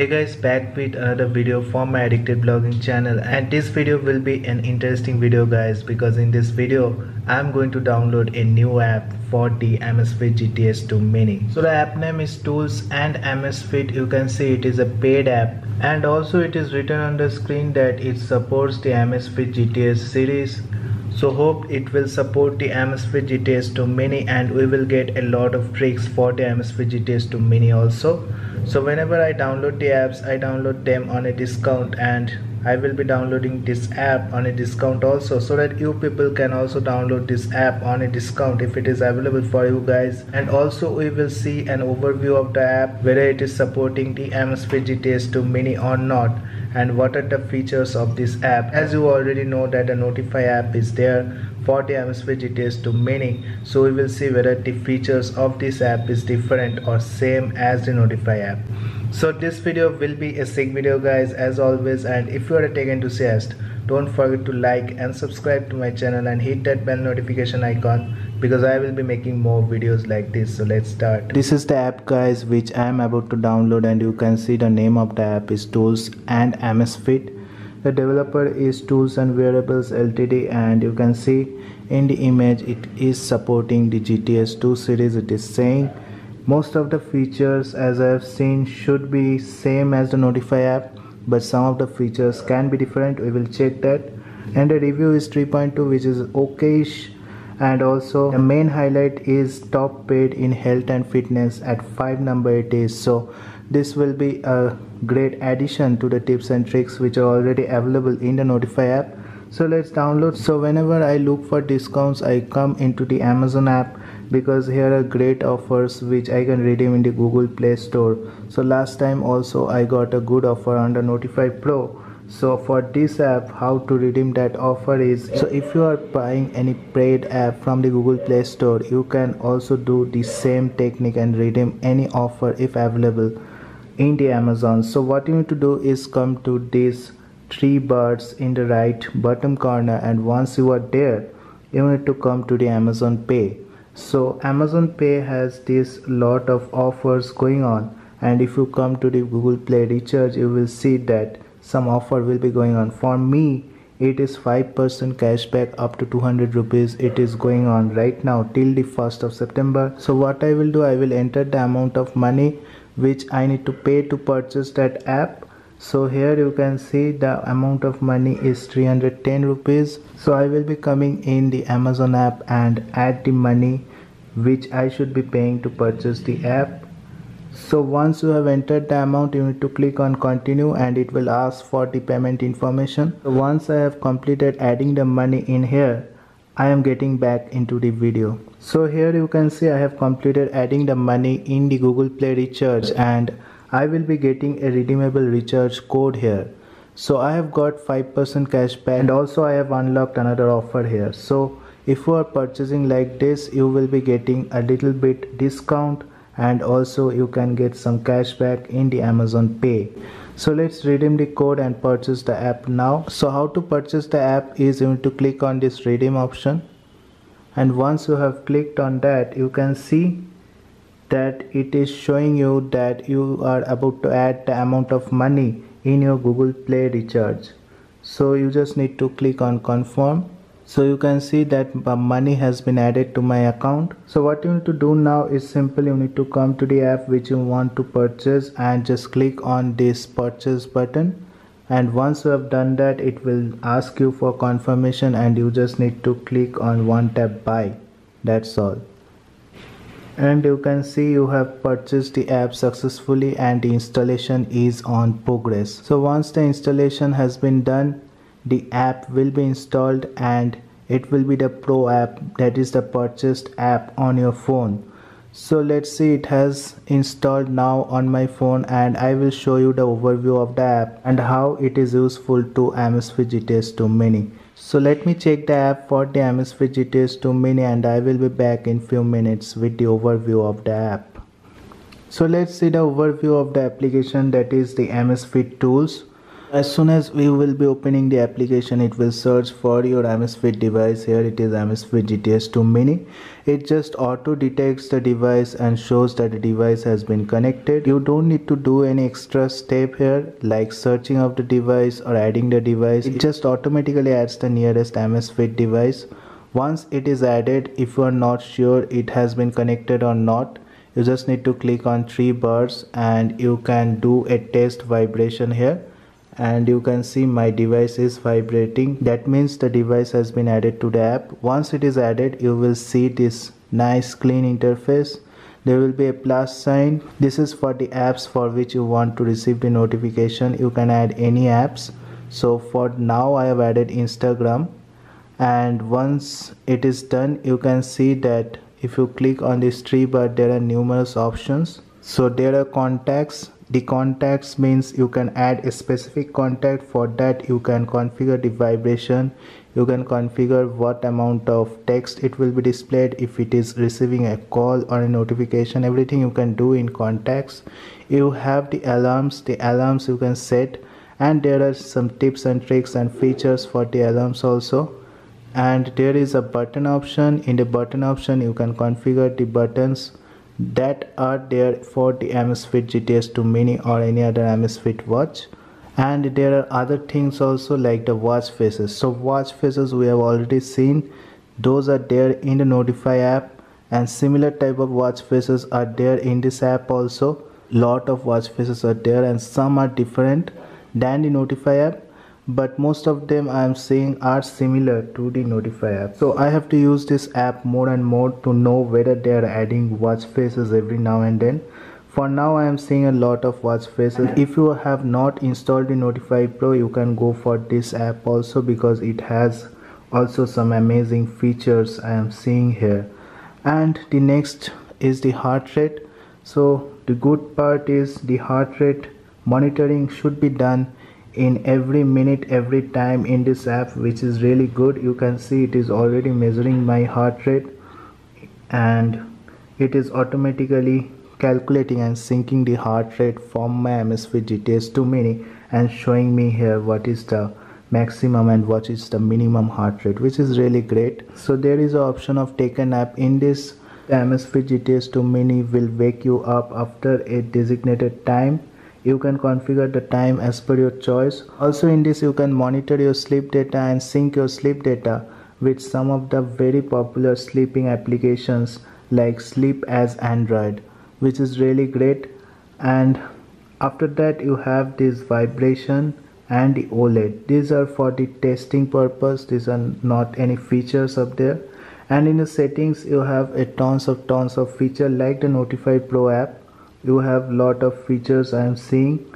Hey guys back with another video from my addicted blogging channel. And this video will be an interesting video guys because in this video I'm going to download a new app for the Amazfit GTS 2 mini. So the app name is Tools and Amazfit you can see it is a paid app. And also it is written on the screen that it supports the Amazfit GTS series. So hope it will support the Amazfit GTS 2 mini and we will get a lot of tricks for the Amazfit GTS 2 mini also so whenever I download the apps I download them on a discount and I will be downloading this app on a discount also so that you people can also download this app on a discount if it is available for you guys. And also we will see an overview of the app whether it is supporting the Amazfit GTS 2 mini or not and what are the features of this app. As you already know that the notify app is there for the Amazfit GTS 2 mini so we will see whether the features of this app is different or same as the notify app. So this video will be a sick video guys as always. And if you are a tech enthusiast don't forget to like and subscribe to my channel and hit that bell notification icon because I will be making more videos like this. So let's start. This is the app guys which I am about to download. And you can see the name of the app is tools and Amazfit the developer is tools and wearables ltd and you can see in the image it is supporting the gts 2 series. It is saying most of the features as i have seen should be same as the notify app but some of the features can be different. We will check that. And the review is 3.2 which is okayish. And also the main highlight is top paid in health and fitness at 5 number it is. So this will be a great addition to the tips and tricks which are already available in the notify app. So let's download. So whenever i look for discounts i come into the amazon app because here are great offers which i can redeem in the google play store. So last time also i got a good offer under notify pro. So for this app how to redeem that offer is so if you are buying any paid app from the google play store you can also do the same technique and redeem any offer if available in the Amazon. So what you need to do is come to these three birds in the right bottom corner and once you are there you need to come to the Amazon Pay. So Amazon Pay has this lot of offers going on and if you come to the Google Play recharge you will see that some offer will be going on. For me it is 5% cashback up to 200 rupees it is going on right now till the 1st of September. So what I will do I will enter the amount of money which I need to pay to purchase that app. So here you can see the amount of money is 310 rupees. So I will be coming in the Amazon app and add the money which I should be paying to purchase the app. So once you have entered the amount you need to click on continue and it will ask for the payment information. Once I have completed adding the money in here I am getting back into the video. So here you can see I have completed adding the money in the Google Play recharge and I will be getting a redeemable recharge code here. So I have got 5% cashback and also I have unlocked another offer here. So if you are purchasing like this you will be getting a little bit discount and also you can get some cashback in the Amazon Pay so let's redeem the code and purchase the app now. So how to purchase the app is you need to click on this redeem option. And once you have clicked on that you can see that it is showing you that you are about to add the amount of money in your google play recharge. So you just need to click on confirm so you can see that money has been added to my account. So what you need to do now is simple. You need to come to the app which you want to purchase and just click on this purchase button. And once you have done that it will ask you for confirmation and you just need to click on one tap buy. That's all. And you can see you have purchased the app successfully and the installation is on progress. So once the installation has been done the app will be installed and it will be the pro app that is the purchased app on your phone. So let's see it has installed now on my phone and I will show you the overview of the app and how it is useful to Amazfit GTS 2 mini. So let me check the app for the Amazfit GTS 2 mini and I will be back in few minutes with the overview of the app. So let's see the overview of the application that is the Amazfit tools as soon as we will be opening the application it will search for your Amazfit device. Here it is Amazfit GTS 2 mini. It just auto detects the device and shows that the device has been connected. You don't need to do any extra step here like searching of the device or adding the device. It just automatically adds the nearest Amazfit device. Once it is added if you are not sure it has been connected or not you just need to click on three bars and you can do a test vibration here and you can see my device is vibrating. That means the device has been added to the app. Once it is added you will see this nice clean interface. There will be a plus sign. This is for the apps for which you want to receive the notification. You can add any apps. So for now i have added instagram. And once it is done you can see that if you click on this tree bar there are numerous options. So there are contacts the contacts means you can add a specific contact for that you can configure the vibration. You can configure what amount of text it will be displayed. If it is receiving a call or a notification everything you can do in contacts you have the alarms. The alarms you can set. And there are some tips and tricks and features for the alarms also. And there is a button option. In the button option you can configure the buttons that are there for the Amazfit GTS 2 mini or any other Amazfit watch. And there are other things also like the watch faces. So watch faces we have already seen. Those are there in the notify app. And similar type of watch faces are there in this app also. Lot of watch faces are there and some are different than the notify app but most of them I am seeing are similar to the Notify app. So I have to use this app more and more to know whether they are adding watch faces every now and then. For now I am seeing a lot of watch faces. If you have not installed the Notify Pro you can go for this app also because it has also some amazing features I am seeing here. And the next is the heart rate. So the good part is the heart rate monitoring should be done in every minute every time in this app which is really good. You can see it is already measuring my heart rate and it is automatically calculating and syncing the heart rate from my Amazfit GTS 2 mini and showing me here what is the maximum and what is the minimum heart rate which is really great. So there is an option of take a nap in this Amazfit GTS 2 mini will wake you up after a designated time you can configure the time as per your choice. Also in this you can monitor your sleep data and sync your sleep data with some of the very popular sleeping applications like sleep as android which is really great. And after that you have this vibration and the oled these are for the testing purpose. These are not any features up there. And in the settings you have a tons of tons of feature like the notify pro app you have lot of features I am seeing.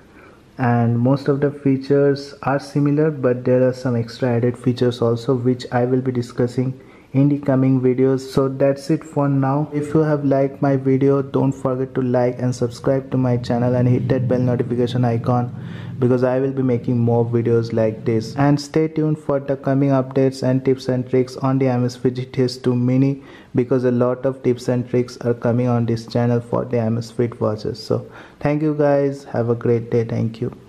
And most of the features are similar but there are some extra added features also which I will be discussing in the coming videos. So that's it for now. If you have liked my video don't forget to like and subscribe to my channel and hit that bell notification icon because I will be making more videos like this. And stay tuned for the coming updates and tips and tricks on the Amazfit GTS 2 mini because a lot of tips and tricks are coming on this channel for the Amazfit watches. So thank you guys. Have a great day. Thank you